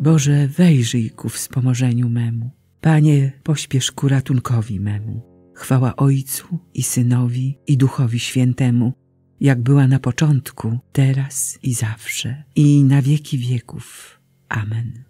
Boże, wejrzyj ku wspomożeniu memu. Panie, pośpiesz ku ratunkowi memu. Chwała Ojcu i Synowi i Duchowi Świętemu, jak była na początku, teraz i zawsze, i na wieki wieków. Amen.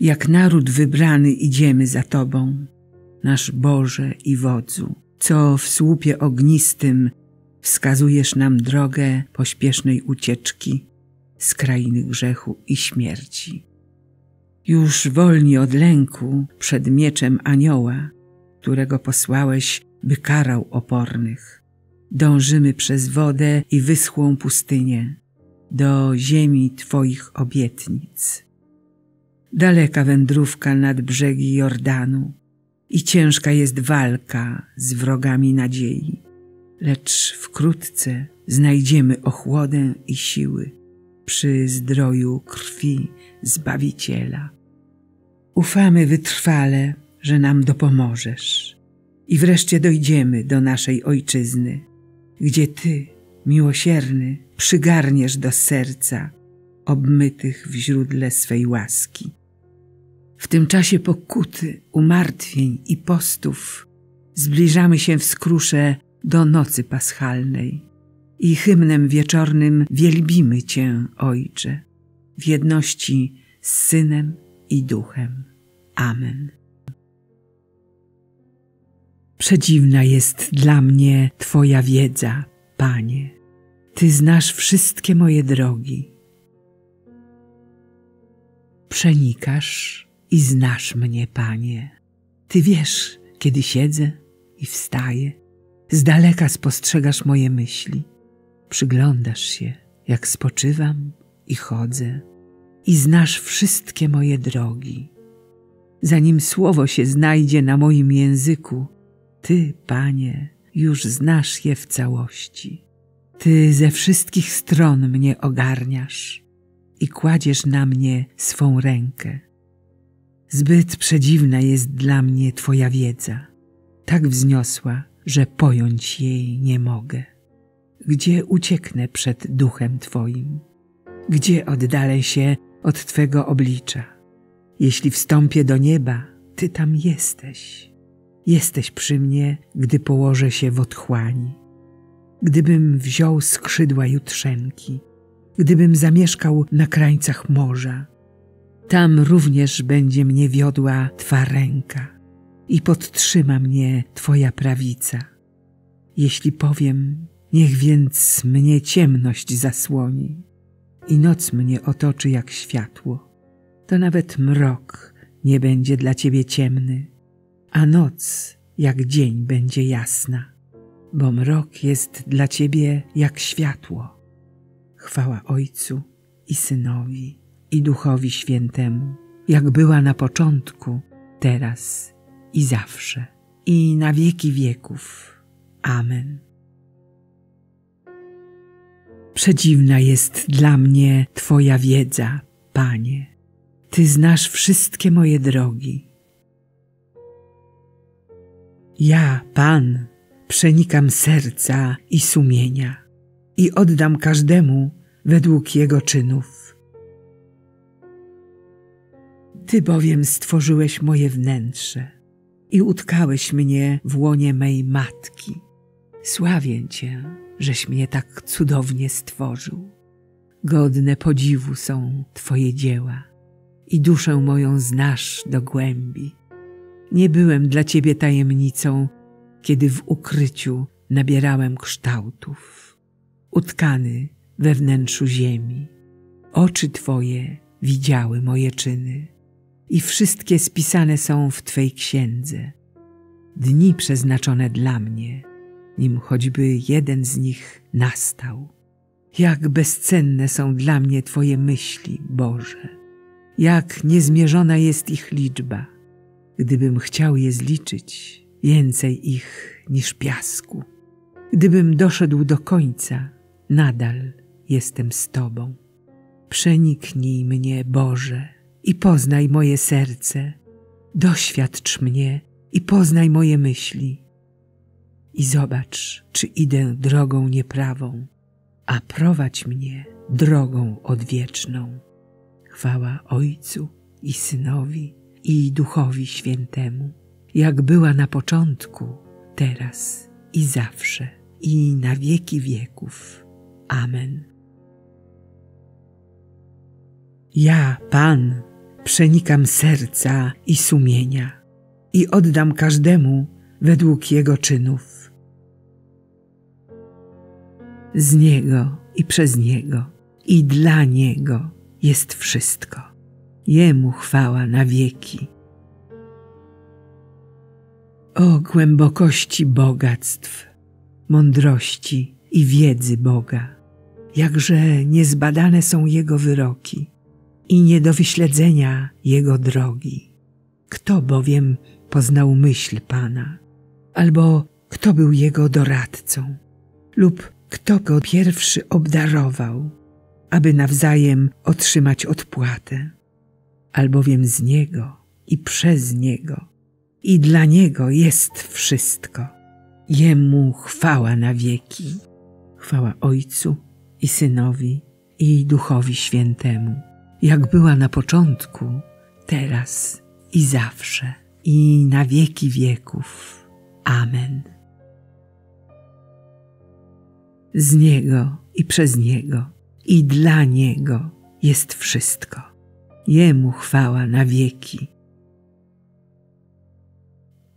Jak naród wybrany idziemy za Tobą, nasz Boże i Wodzu, co w słupie ognistym wskazujesz nam drogę pośpiesznej ucieczki z krainy grzechu i śmierci. Już wolni od lęku przed mieczem anioła, którego posłałeś, by karał opornych. Dążymy przez wodę i wyschłą pustynię do ziemi Twoich obietnic. Daleka wędrówka nad brzegi Jordanu i ciężka jest walka z wrogami nadziei, lecz wkrótce znajdziemy ochłodę i siły przy zdroju krwi Zbawiciela. Ufamy wytrwale, że nam dopomożesz i wreszcie dojdziemy do naszej ojczyzny, gdzie Ty, miłosierny, przygarniesz do serca obmytych w źródle swej łaski. W tym czasie pokuty, umartwień i postów zbliżamy się w skrusze do nocy paschalnej i hymnem wieczornym wielbimy Cię, Ojcze, w jedności z Synem i Duchem. Amen. Przedziwna jest dla mnie Twoja wiedza, Panie. Ty znasz wszystkie moje drogi. Przenikasz i znasz mnie, Panie. Ty wiesz, kiedy siedzę i wstaję. Z daleka spostrzegasz moje myśli. Przyglądasz się, jak spoczywam i chodzę. I znasz wszystkie moje drogi. Zanim słowo się znajdzie na moim języku, Ty, Panie, już znasz je w całości. Ty ze wszystkich stron mnie ogarniasz i kładziesz na mnie swą rękę. Zbyt przedziwna jest dla mnie Twoja wiedza, tak wzniosła, że pojąć jej nie mogę. Gdzie ucieknę przed duchem Twoim? Gdzie oddalę się od Twego oblicza? Jeśli wstąpię do nieba, Ty tam jesteś. Jesteś przy mnie, gdy położę się w otchłani. Gdybym wziął skrzydła jutrzenki, gdybym zamieszkał na krańcach morza, tam również będzie mnie wiodła Twa ręka i podtrzyma mnie Twoja prawica. Jeśli powiem, niech więc mnie ciemność zasłoni i noc mnie otoczy jak światło, to nawet mrok nie będzie dla Ciebie ciemny, a noc jak dzień będzie jasna, bo mrok jest dla Ciebie jak światło. Chwała Ojcu i Synowi i Duchowi Świętemu, jak była na początku, teraz i zawsze, i na wieki wieków. Amen. Przedziwna jest dla mnie Twoja wiedza, Panie. Ty znasz wszystkie moje drogi. Ja, Pan, przenikam serca i sumienia i oddam każdemu według jego czynów. Ty bowiem stworzyłeś moje wnętrze i utkałeś mnie w łonie mej matki. Sławię Cię, żeś mnie tak cudownie stworzył. Godne podziwu są Twoje dzieła i duszę moją znasz do głębi. Nie byłem dla Ciebie tajemnicą, kiedy w ukryciu nabierałem kształtów, utkany we wnętrzu ziemi. Oczy Twoje widziały moje czyny i wszystkie spisane są w Twej księdze. Dni przeznaczone dla mnie, nim choćby jeden z nich nastał. Jak bezcenne są dla mnie Twoje myśli, Boże, jak niezmierzona jest ich liczba. Gdybym chciał je zliczyć, więcej ich niż piasku. Gdybym doszedł do końca, nadal jestem z Tobą. Przeniknij mnie, Boże, i poznaj moje serce. Doświadcz mnie i poznaj moje myśli. I zobacz, czy idę drogą nieprawą, a prowadź mnie drogą odwieczną. Chwała Ojcu i Synowi i Duchowi Świętemu, jak była na początku, teraz i zawsze, i na wieki wieków. Amen. Ja, Pan, przenikam serca i sumienia i oddam każdemu według jego czynów. Z Niego i przez Niego i dla Niego jest wszystko. Jemu chwała na wieki. O głębokości bogactw, mądrości i wiedzy Boga, jakże niezbadane są Jego wyroki i nie do wyśledzenia Jego drogi. Kto bowiem poznał myśl Pana, albo kto był Jego doradcą, lub kto Go pierwszy obdarował, aby nawzajem otrzymać odpłatę, albowiem z Niego i przez Niego i dla Niego jest wszystko. Jemu chwała na wieki. Chwała Ojcu i Synowi i Duchowi Świętemu, jak była na początku, teraz i zawsze, i na wieki wieków. Amen. Z Niego i przez Niego i dla Niego jest wszystko. Jemu chwała na wieki.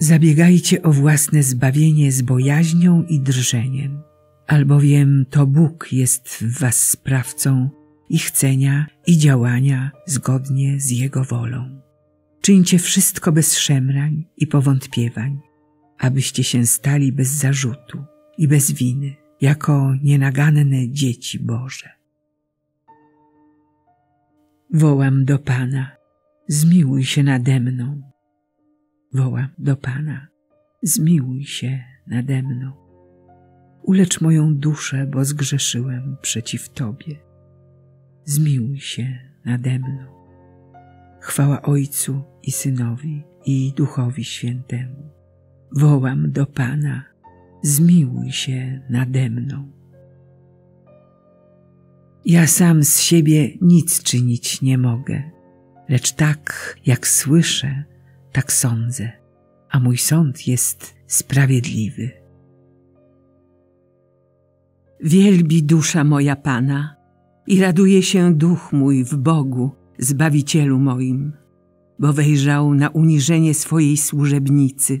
Zabiegajcie o własne zbawienie z bojaźnią i drżeniem, albowiem to Bóg jest w was sprawcą i chcenia i działania zgodnie z Jego wolą. Czyńcie wszystko bez szemrań i powątpiewań, abyście się stali bez zarzutu i bez winy, jako nienaganne dzieci Boże. Wołam do Pana, zmiłuj się nade mną. Wołam do Pana, zmiłuj się nade mną. Ulecz moją duszę, bo zgrzeszyłem przeciw Tobie. Zmiłuj się nade mną. Chwała Ojcu i Synowi i Duchowi Świętemu. Wołam do Pana, zmiłuj się nade mną. Ja sam z siebie nic czynić nie mogę, lecz tak jak słyszę, tak sądzę, a mój sąd jest sprawiedliwy. Wielbi dusza moja Pana i raduje się duch mój w Bogu, Zbawicielu moim, bo wejrzał na uniżenie swojej służebnicy.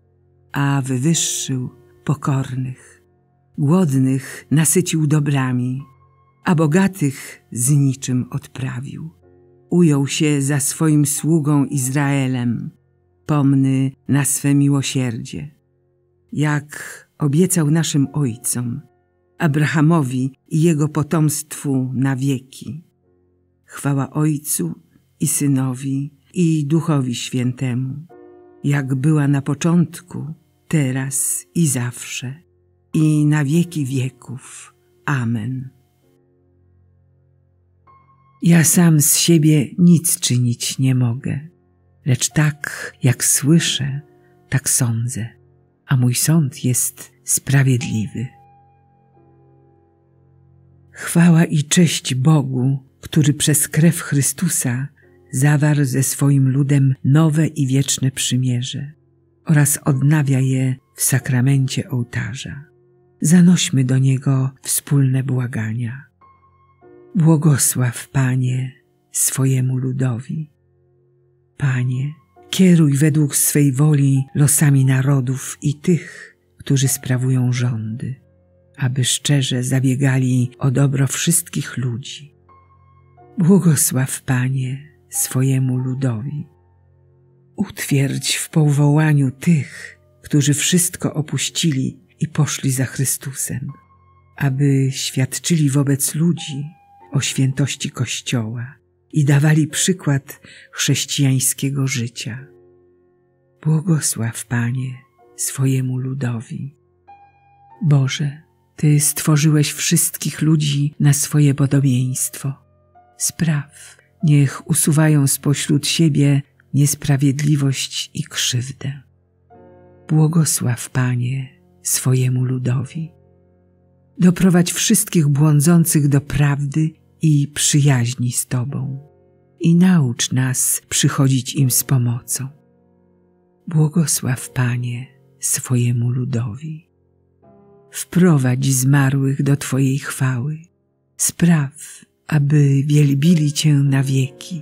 a wywyższył pokornych. Głodnych nasycił dobrami, a bogatych z niczym odprawił. Ujął się za swoim sługą Izraelem, pomny na swe miłosierdzie. Jak obiecał naszym ojcom, Abrahamowi i jego potomstwu na wieki. Chwała Ojcu i Synowi i Duchowi Świętemu, jak była na początku, teraz i zawsze, i na wieki wieków. Amen. Ja sam z siebie nic czynić nie mogę, lecz tak jak słyszę, tak sądzę, a mój sąd jest sprawiedliwy. Chwała i cześć Bogu, który przez krew Chrystusa zawarł ze swoim ludem nowe i wieczne przymierze oraz odnawia je w sakramencie ołtarza. Zanośmy do Niego wspólne błagania. Błogosław, Panie, swojemu ludowi. Panie, kieruj według swej woli losami narodów i tych, którzy sprawują rządy, aby szczerze zabiegali o dobro wszystkich ludzi. Błogosław, Panie, swojemu ludowi. Utwierdź w powołaniu tych, którzy wszystko opuścili i poszli za Chrystusem, aby świadczyli wobec ludzi o świętości Kościoła i dawali przykład chrześcijańskiego życia. Błogosław, Panie, swojemu ludowi. Boże, Ty stworzyłeś wszystkich ludzi na swoje podobieństwo. Spraw, niech usuwają spośród siebie niesprawiedliwość i krzywdę. Błogosław, Panie, swojemu ludowi. Doprowadź wszystkich błądzących do prawdy i przyjaźni z Tobą i naucz nas przychodzić im z pomocą. Błogosław, Panie, swojemu ludowi. Wprowadź zmarłych do Twojej chwały. Spraw, aby wielbili Cię na wieki.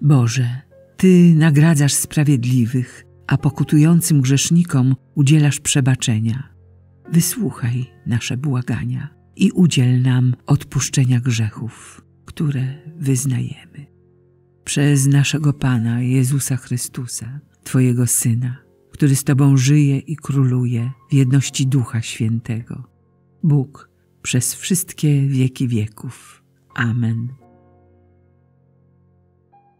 Boże, Ty nagradzasz sprawiedliwych, a pokutującym grzesznikom udzielasz przebaczenia. Wysłuchaj nasze błagania i udziel nam odpuszczenia grzechów, które wyznajemy. Przez naszego Pana Jezusa Chrystusa, Twojego Syna, który z Tobą żyje i króluje w jedności Ducha Świętego. Bóg przez wszystkie wieki wieków. Amen.